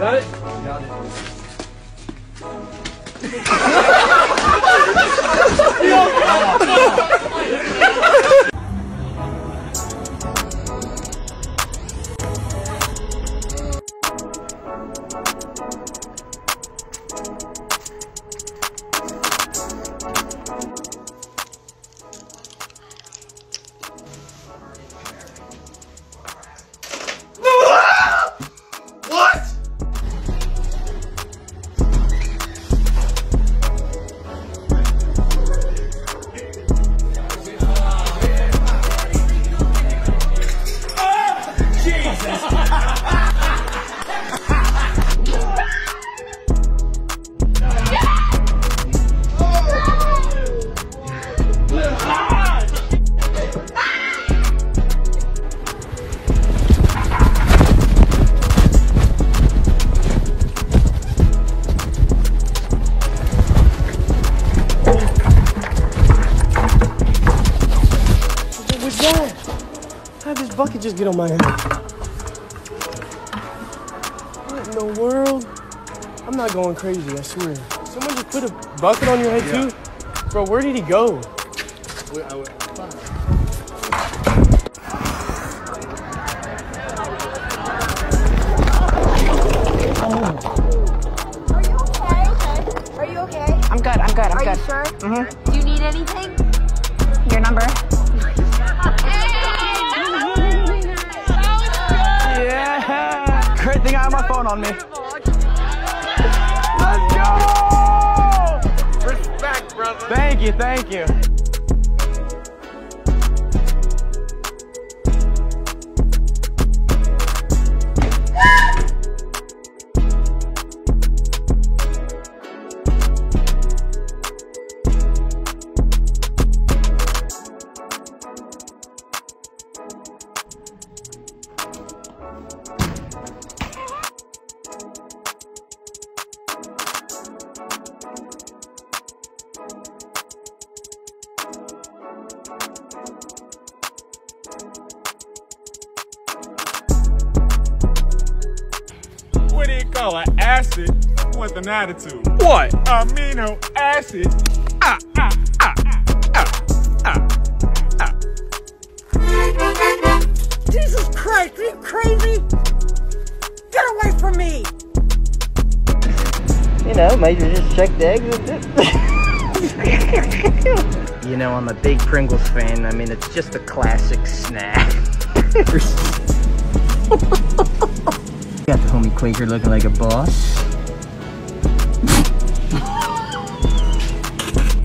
Got bucket just get on my head? What in the world? I'm not going crazy, I swear. Someone just put a bucket on your head too? Bro, where did he go? Are you okay? Are you okay? I'm good. I'm good. I'm Are good. you sure? Mm-hmm. Do you need anything? Your number? Thing I have my phone on me. Let's go! Respect, brother. Thank you. Thank you. What do you call it? Acid with an attitude. What? Amino acid. Ah, ah, ah, ah, ah, ah. Jesus Christ, are you crazy? Get away from me! You know, might as well just check the exit. you know, I'm a big Pringles fan. I mean, it's just a classic snack. Got the homie Quaker looking like a boss.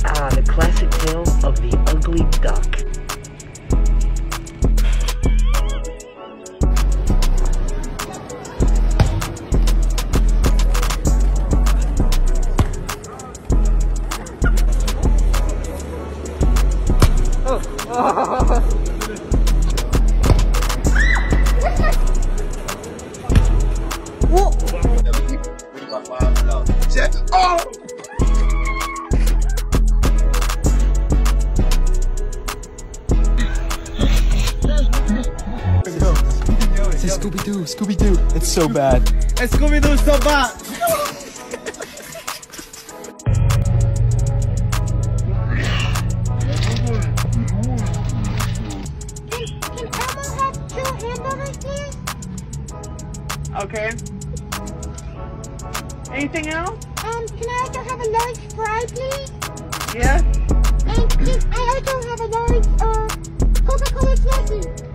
ah, the classic tale of the ugly duck. Scooby Doo, Scooby Doo. It's so bad. Scooby-Doo so bad. Can Elmo have two hamburgers, please? Okay. Anything else? Um, can I also have a large fry, please? Yes. And can I also have a large, uh, Coca-Cola Slushie?